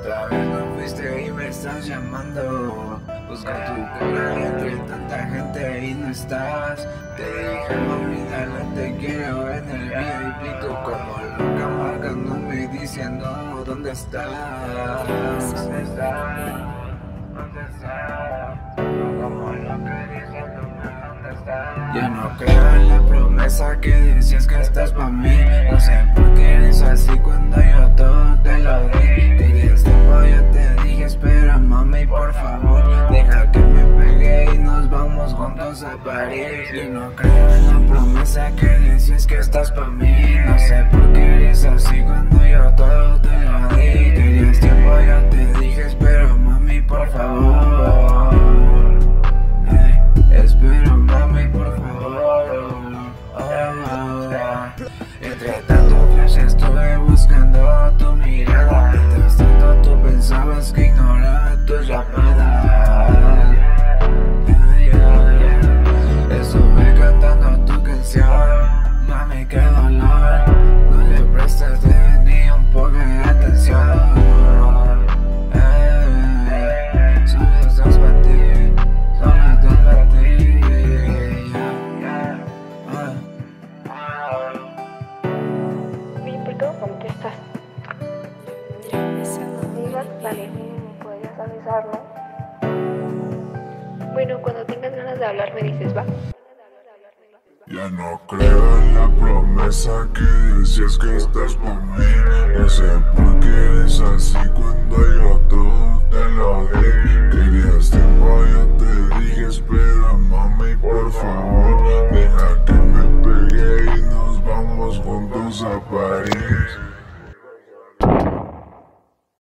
Otra vez no fuiste y me estás llamando Busco tu cara entre tanta gente y no estás Te dije mami dale te quiero en el VIP como loca marcándome diciendo ¿Dónde estás? ¿Dónde estás? ¿Dónde estás? Como loca diciéndome ¿Dónde estás? Ya no creo en la promesa que decías que estás pa' mí No sé por qué eres así cuando yo todo te lo di Tiempo ya te dije espera mami por favor. Deja que me pegue y nos vamos juntos a París. Yo no creo en la promesa que decías que estás pa' mí. No sé por qué eres así cuando yo todo te lo di. Tienes tiempo ya te dije espera mami por favor. Ey, Espera mami por favor. Oh, oh, oh. Entre tanto flash estuve buscando tu mirada Dale, podrías avisarlo. Bueno, cuando tengas ganas de hablar me dices, va. Ya no creo en la promesa que decías que estás por mí No sé por qué eres así cuando yo todo te lo di Querías tiempo, yo te dije espera mami por favor Deja que me pegue y nos vamos juntos a París